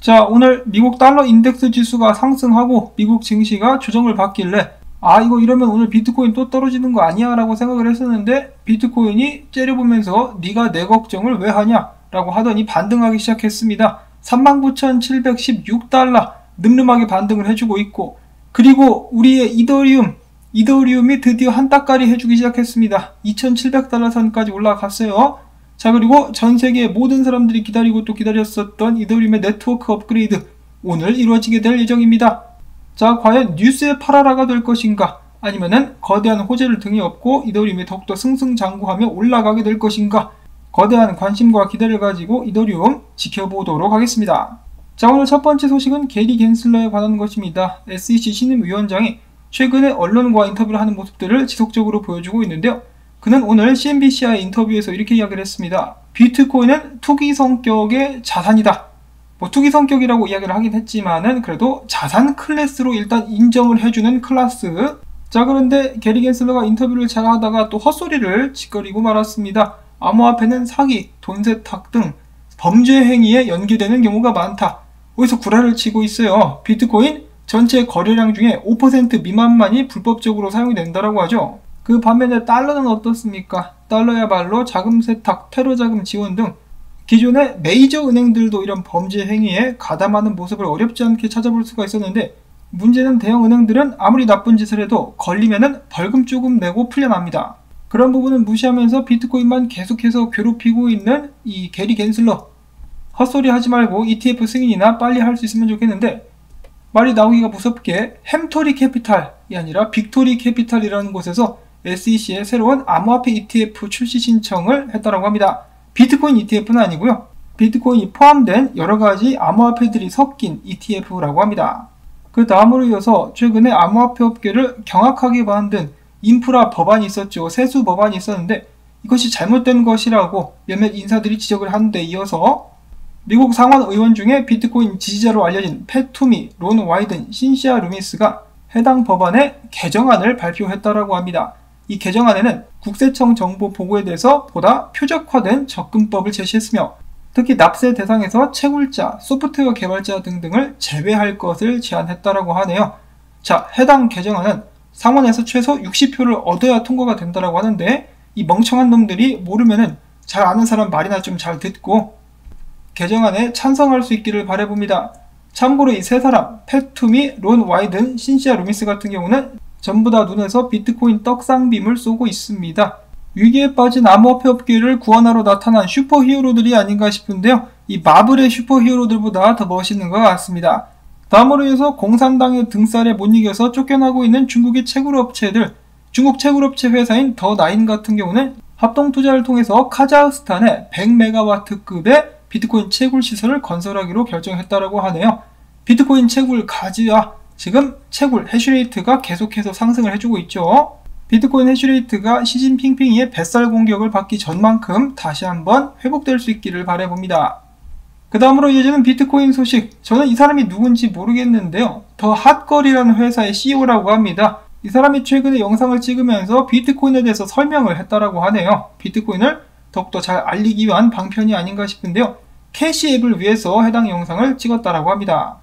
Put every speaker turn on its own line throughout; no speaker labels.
자, 오늘 미국 달러 인덱스 지수가 상승하고 미국 증시가 조정을 받길래 아, 이거 이러면 오늘 비트코인 또 떨어지는 거 아니야? 라고 생각을 했었는데 비트코인이 째려보면서 네가 내 걱정을 왜 하냐? 라고 하더니 반등하기 시작했습니다. 39,716달러 늠름하게 반등을 해주고 있고 그리고 우리의 이더리움 이더리움이 드디어 한 따까리 해주기 시작했습니다. 2,700달러 선까지 올라갔어요. 자 그리고 전 세계 모든 사람들이 기다리고 또 기다렸었던 이더리움의 네트워크 업그레이드 오늘 이루어지게 될 예정입니다. 자 과연 뉴스의 파라라가 될 것인가 아니면은 거대한 호재를 등에 업고 이더리움이 더욱더 승승장구하며 올라가게 될 것인가 거대한 관심과 기대를 가지고 이더리움 지켜보도록 하겠습니다. 자 오늘 첫 번째 소식은 게리 겐슬러에 관한 것입니다. SEC 신임 위원장이 최근에 언론과 인터뷰를 하는 모습들을 지속적으로 보여주고 있는데요. 그는 오늘 CNBC와의 인터뷰에서 이렇게 이야기를 했습니다. 비트코인은 투기 성격의 자산이다. 뭐 투기 성격이라고 이야기를 하긴 했지만은 그래도 자산 클래스로 일단 인정을 해주는 클래스. 자 그런데 게리 겐슬러가 인터뷰를 잘 하다가 또 헛소리를 지껄이고 말았습니다. 암호화폐는 사기, 돈 세탁 등 범죄 행위에 연계되는 경우가 많다. 어디서 구라를 치고 있어요. 비트코인 전체 거래량 중에 5% 미만만이 불법적으로 사용이 된다라고 하죠. 그 반면에 달러는 어떻습니까? 달러야말로 자금 세탁, 테러 자금 지원 등 기존의 메이저 은행들도 이런 범죄 행위에 가담하는 모습을 어렵지 않게 찾아볼 수가 있었는데 문제는 대형 은행들은 아무리 나쁜 짓을 해도 걸리면은 벌금 조금 내고 풀려납니다. 그런 부분은 무시하면서 비트코인만 계속해서 괴롭히고 있는 이 게리 겐슬러 헛소리 하지 말고 ETF 승인이나 빨리 할 수 있으면 좋겠는데 말이 나오기가 무섭게 햄토리 캐피탈이 아니라 빅토리 캐피탈이라는 곳에서 SEC의 새로운 암호화폐 ETF 출시 신청을 했다고 합니다. 비트코인 ETF는 아니고요. 비트코인이 포함된 여러 가지 암호화폐들이 섞인 ETF라고 합니다. 그 다음으로 이어서 최근에 암호화폐 업계를 경악하게 만든 인프라 법안이 있었죠. 세수 법안이 있었는데 이것이 잘못된 것이라고 몇몇 인사들이 지적을 한 데 이어서 미국 상원 의원 중에 비트코인 지지자로 알려진 패투미, 론 와이든, 신시아 루미스가 해당 법안의 개정안을 발표했다라고 합니다. 이 개정안에는 국세청 정보 보고에 대해서 보다 표적화된 접근법을 제시했으며 특히 납세 대상에서 채굴자, 소프트웨어 개발자 등등을 제외할 것을 제안했다라고 하네요. 자, 해당 개정안은 상원에서 최소 60표를 얻어야 통과가 된다라고 하는데 이 멍청한 놈들이 모르면은 잘 아는 사람 말이나 좀 잘 듣고 개정안에 찬성할 수 있기를 바래봅니다. 참고로 이 세 사람, 패투미, 론 와이든, 신시아 루미스 같은 경우는 전부 다 눈에서 비트코인 떡상빔을 쏘고 있습니다. 위기에 빠진 암호화폐 업계를 구원하러 나타난 슈퍼 히어로들이 아닌가 싶은데요. 이 마블의 슈퍼 히어로들보다 더 멋있는 것 같습니다. 다음으로 해서 공산당의 등살에 못 이겨서 쫓겨나고 있는 중국의 채굴 업체들, 중국 채굴 업체 회사인 더 나인 같은 경우는 합동 투자를 통해서 카자흐스탄에 100메가와트급의 비트코인 채굴 시설을 건설하기로 결정했다라고 하네요. 비트코인 채굴 가지와 지금 채굴 hash rate가 계속해서 상승을 해주고 있죠. 비트코인 hash rate가 시진핑핑이의 뱃살 공격을 받기 전만큼 다시 한번 회복될 수 있기를 바래봅니다. 그 다음으로 이어지는 비트코인 소식. 저는 이 사람이 누군지 모르겠는데요. 더 핫걸이라는 회사의 CEO라고 합니다. 이 사람이 최근에 영상을 찍으면서 비트코인에 대해서 설명을 했다라고 하네요. 비트코인을 더욱더 잘 알리기 위한 방편이 아닌가 싶은데요. 캐시 앱을 위해서 해당 영상을 찍었다라고 합니다.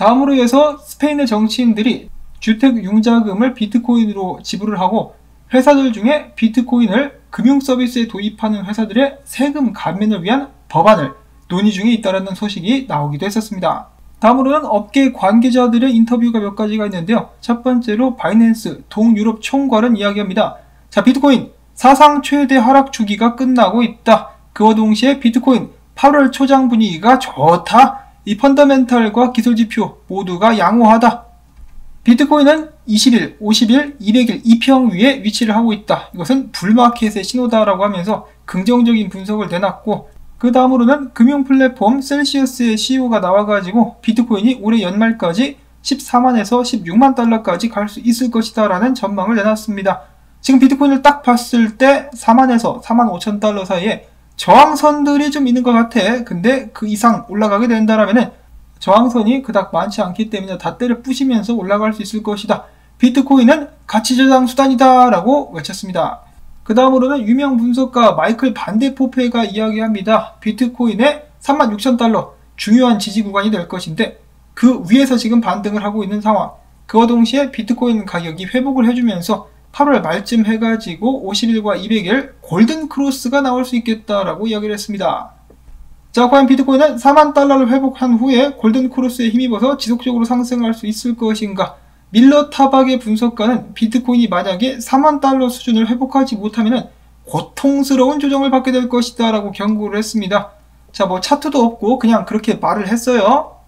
다음으로 해서 스페인의 정치인들이 주택 융자금을 비트코인으로 지불을 하고 회사들 중에 비트코인을 금융 서비스에 도입하는 회사들의 세금 감면을 위한 법안을 논의 중에 있다는 소식이 나오기도 했었습니다. 다음으로는 업계 관계자들의 인터뷰가 몇 가지가 있는데요. 첫 번째로 바이낸스 동유럽 총괄은 이야기합니다. 자, 비트코인 사상 최대 하락 주기가 끝나고 있다. 그와 동시에 비트코인 8월 초장 분위기가 좋다. 이 펀더멘탈과 기술 지표 모두가 양호하다. 비트코인은 20일, 50일, 200일 2평 위에 위치를 하고 있다. 이것은 불마켓의 신호다라고 하면서 긍정적인 분석을 내놨고 그 다음으로는 금융 플랫폼 셀시어스의 CEO가 나와가지고 비트코인이 올해 연말까지 14만에서 16만 달러까지 갈 수 있을 것이다 라는 전망을 내놨습니다. 지금 비트코인을 딱 봤을 때 4만에서 4만 5천 달러 사이에 저항선들이 좀 있는 것 같아. 근데 그 이상 올라가게 된다라면은 저항선이 그닥 많지 않기 때문에 다 때려 부시면서 올라갈 수 있을 것이다. 비트코인은 가치 저장 수단이다 라고 외쳤습니다. 그 다음으로는 유명 분석가 마이클 반데포페가 이야기합니다. 비트코인의 36,000달러 중요한 지지 구간이 될 것인데 그 위에서 지금 반등을 하고 있는 상황. 그와 동시에 비트코인 가격이 회복을 해주면서 8월 말쯤 해가지고 50일과 200일 골든 크로스가 나올 수 있겠다라고 이야기를 했습니다. 자, 과연 비트코인은 4만 달러를 회복한 후에 골든 크로스에 힘입어서 지속적으로 상승할 수 있을 것인가? 밀러 타박의 분석가는 비트코인이 만약에 4만 달러 수준을 회복하지 못하면 고통스러운 조정을 받게 될 것이다 라고 경고를 했습니다. 자, 뭐 차트도 없고 그냥 그렇게 말을 했어요.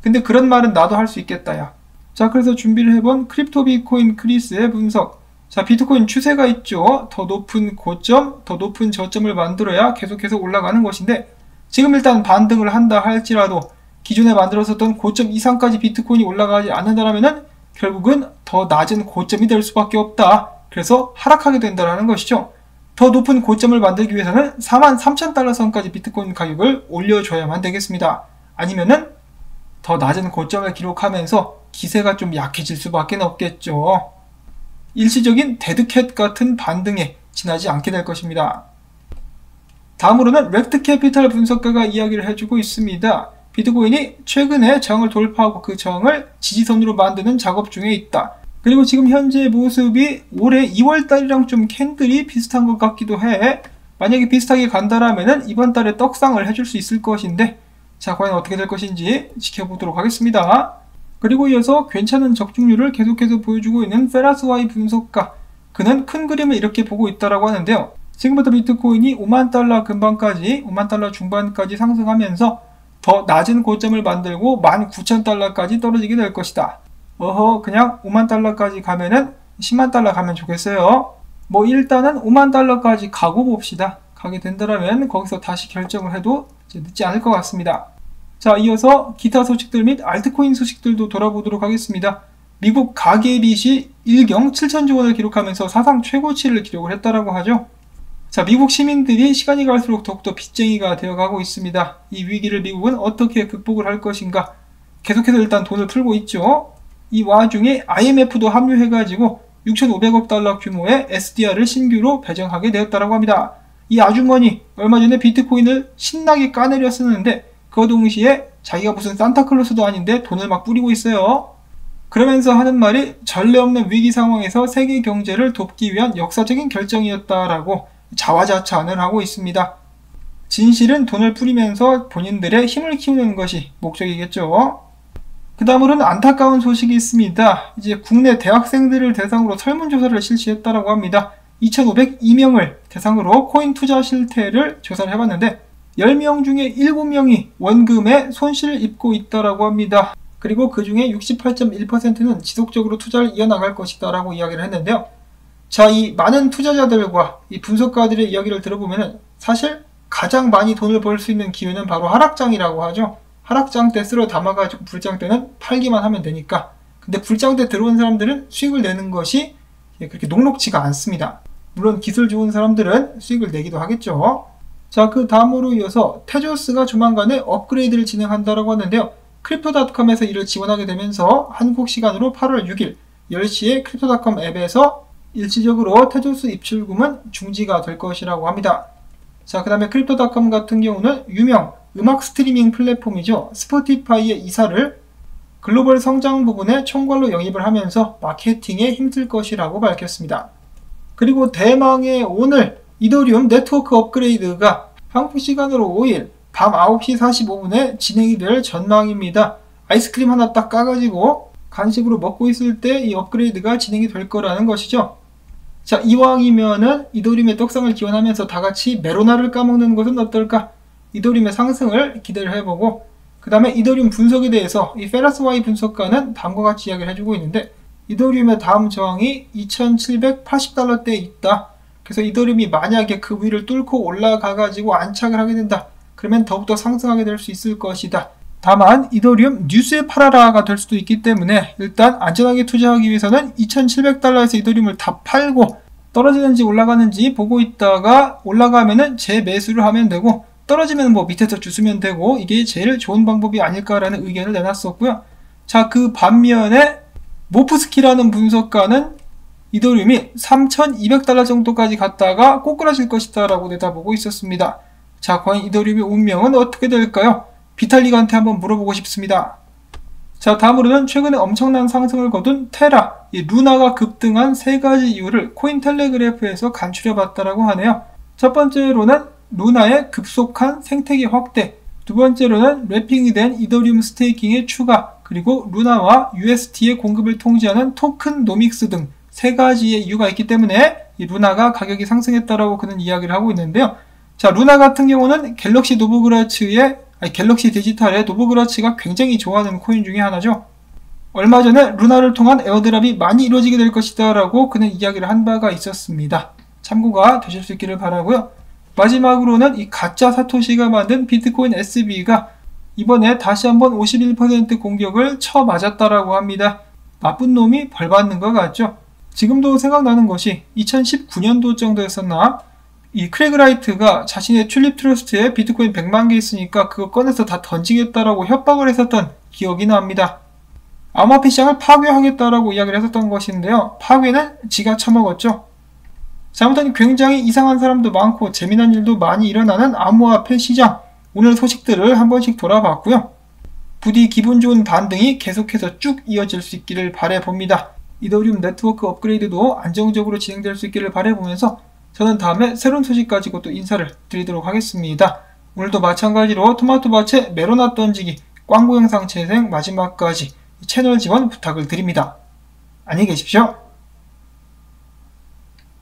근데 그런 말은 나도 할 수 있겠다, 야. 자, 그래서 준비를 해본 크립토 비트코인 크리스의 분석. 자, 비트코인 추세가 있죠. 더 높은 고점, 더 높은 저점을 만들어야 계속해서 올라가는 것인데, 지금 일단 반등을 한다 할지라도 기존에 만들었었던 고점 이상까지 비트코인이 올라가지 않는다면 결국은 더 낮은 고점이 될 수밖에 없다. 그래서 하락하게 된다는 것이죠. 더 높은 고점을 만들기 위해서는 4만 3천 달러 선까지 비트코인 가격을 올려줘야만 되겠습니다. 아니면은 더 낮은 고점을 기록하면서 기세가 좀 약해질 수밖에 없겠죠. 일시적인 데드캣 같은 반등에 지나지 않게 될 것입니다. 다음으로는 렉트 캐피탈 분석가가 이야기를 해주고 있습니다. 비트코인이 최근에 저항을 돌파하고 그 저항을 지지선으로 만드는 작업 중에 있다. 그리고 지금 현재 모습이 올해 2월달이랑 좀 캔들이 비슷한 것 같기도 해. 만약에 비슷하게 간다라면 이번 달에 떡상을 해줄 수 있을 것인데 자 과연 어떻게 될 것인지 지켜보도록 하겠습니다. 그리고 이어서 괜찮은 적중률을 계속해서 보여주고 있는 페라스와이 분석가 그는 큰 그림을 이렇게 보고 있다라고 하는데요. 지금부터 비트코인이 5만 달러 근방까지 5만 달러 중반까지 상승하면서 더 낮은 고점을 만들고 19,000달러까지 떨어지게 될 것이다. 어허 그냥 5만 달러까지 가면은 10만 달러 가면 좋겠어요. 뭐 일단은 5만 달러까지 가고 봅시다. 가게 된다면 거기서 다시 결정을 해도 늦지 않을 것 같습니다. 자 이어서 기타 소식들 및 알트코인 소식들도 돌아보도록 하겠습니다. 미국 가계빚이 1경 7천조 원을 기록하면서 사상 최고치를 기록을 했다라고 하죠. 자, 미국 시민들이 시간이 갈수록 더욱더 빚쟁이가 되어가고 있습니다. 이 위기를 미국은 어떻게 극복을 할 것인가? 계속해서 일단 돈을 풀고 있죠. 이 와중에 IMF도 합류해가지고 6,500억 달러 규모의 SDR을 신규로 배정하게 되었다고 합니다. 이 아주머니 얼마 전에 비트코인을 신나게 까내려 쓰는데 그 동시에 자기가 무슨 산타클로스도 아닌데 돈을 막 뿌리고 있어요. 그러면서 하는 말이 전례 없는 위기 상황에서 세계 경제를 돕기 위한 역사적인 결정이었다라고 자화자찬을 하고 있습니다. 진실은 돈을 뿌리면서 본인들의 힘을 키우는 것이 목적이겠죠. 그 다음으로는 안타까운 소식이 있습니다. 이제 국내 대학생들을 대상으로 설문조사를 실시했다고 합니다. 2,502명을 대상으로 코인 투자 실태를 조사를 해봤는데 10명 중에 7명이 원금에 손실을 입고 있다고 합니다. 그리고 그 중에 68.1%는 지속적으로 투자를 이어나갈 것이다라고 이야기를 했는데요. 자, 이 많은 투자자들과 이 분석가들의 이야기를 들어보면 사실 가장 많이 돈을 벌 수 있는 기회는 바로 하락장이라고 하죠. 하락장 때 쓸어 담아가지고 불장 때는 팔기만 하면 되니까. 근데 불장 때 들어온 사람들은 수익을 내는 것이 그렇게 녹록지가 않습니다. 물론 기술 좋은 사람들은 수익을 내기도 하겠죠. 자, 그 다음으로 이어서 테조스가 조만간에 업그레이드를 진행한다고 하는데요. 크립토닷컴에서 이를 지원하게 되면서 한국 시간으로 8월 6일 10시에 크립토닷컴 앱에서 일시적으로 테조스 입출금은 중지가 될 것이라고 합니다. 자, 그 다음에 크립토닷컴 같은 경우는 유명 음악 스트리밍 플랫폼이죠. 스포티파이의 이사를 글로벌 성장 부분에 총괄로 영입을 하면서 마케팅에 힘쓸 것이라고 밝혔습니다. 그리고 대망의 오늘 이더리움 네트워크 업그레이드가 한국 시간으로 5일 밤 9시 45분에 진행이 될 전망입니다. 아이스크림 하나 딱 까가지고 간식으로 먹고 있을 때 이 업그레이드가 진행이 될 거라는 것이죠. 자, 이왕이면은 이도림의 떡상을 기원하면서 다 같이 메로나를 까먹는 것은 어떨까? 이도림의 상승을 기대를 해보고, 그 다음에 이도림 분석에 대해서 이 페라스와이 분석가는 다음과 같이 이야기를 해주고 있는데, 이도림의 다음 저항이 2780달러대에 있다. 그래서 이도림이 만약에 그 위를 뚫고 올라가 가지고 안착을 하게 된다. 그러면 더욱더 상승하게 될 수 있을 것이다. 다만 이더리움 뉴스에 팔아라가 될 수도 있기 때문에 일단 안전하게 투자하기 위해서는 2700달러에서 이더리움을 다 팔고 떨어지는지 올라가는지 보고 있다가 올라가면은 재매수를 하면 되고 떨어지면 뭐 밑에서 주스면 되고 이게 제일 좋은 방법이 아닐까라는 의견을 내놨었고요. 자, 그 반면에 모프스키라는 분석가는 이더리움이 3200달러 정도까지 갔다가 꼬꾸라질 것이다 라고 내다보고 있었습니다. 자, 과연 이더리움의 운명은 어떻게 될까요? 비탈릭한테 한번 물어보고 싶습니다. 자, 다음으로는 최근에 엄청난 상승을 거둔 테라, 이 루나가 급등한 세 가지 이유를 코인텔레그래프에서 간추려 봤다라고 하네요. 첫 번째로는 루나의 급속한 생태계 확대, 두 번째로는 wrapping이 된 이더리움 staking의 추가, 그리고 루나와 UST의 공급을 통제하는 tokenomics 등 세 가지의 이유가 있기 때문에 이 루나가 가격이 상승했다라고 그는 이야기를 하고 있는데요. 자, 루나 같은 경우는 갤럭시 노브그라츠의 아니, 갤럭시 디지털의 노브그라츠가 굉장히 좋아하는 코인 중에 하나죠. 얼마 전에 루나를 통한 airdrop이 많이 이루어지게 될 것이다 라고 그는 이야기를 한 바가 있었습니다. 참고가 되실 수 있기를 바라고요. 마지막으로는 이 가짜 사토시가 만든 비트코인 SV가 이번에 다시 한번 51% 공격을 쳐맞았다라고 합니다. 나쁜 놈이 벌 받는 것 같죠? 지금도 생각나는 것이 2019년도 정도였었나? 이 크레그 라이트가 자신의 튤립 트러스트에 비트코인 100만 개 있으니까 그거 꺼내서 다 던지겠다라고 협박을 했었던 기억이 납니다. 암호화폐 시장을 파괴하겠다라고 이야기를 했었던 것인데요. 파괴는 지가 처먹었죠. 잘못하니 굉장히 이상한 사람도 많고 재미난 일도 많이 일어나는 암호화폐 시장. 오늘 소식들을 한 번씩 돌아봤고요. 부디 기분 좋은 반등이 계속해서 쭉 이어질 수 있기를 바래봅니다. 이더리움 네트워크 업그레이드도 안정적으로 진행될 수 있기를 바래보면서 저는 다음에 새로운 소식 가지고 또 인사를 드리도록 하겠습니다. 오늘도 마찬가지로 토마토밭에 메로나 던지기 광고 영상 재생 마지막까지 채널 지원 부탁을 드립니다. 안녕히 계십시오.